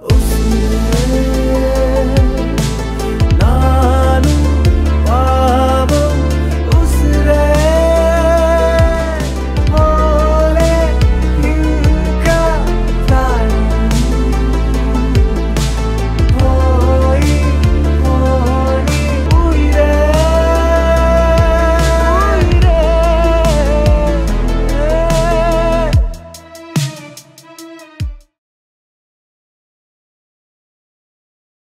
ou se